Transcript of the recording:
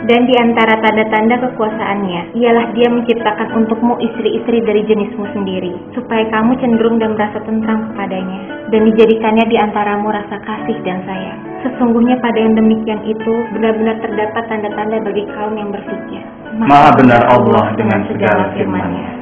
Dan di antara tanda-tanda kekuasaannya, ialah dia menciptakan untukmu istri-istri dari jenismu sendiri, supaya kamu cenderung dan merasa tentram kepadanya, dan dijadikannya di antaramu rasa kasih dan sayang. Sesungguhnya pada yang demikian itu, benar-benar terdapat tanda-tanda bagi kaum yang berpikir. Maha benar Allah dengan segala firman-Nya.